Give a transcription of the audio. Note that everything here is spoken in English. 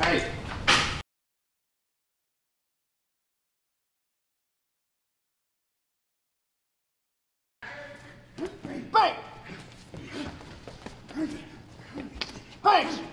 Hey. Bang!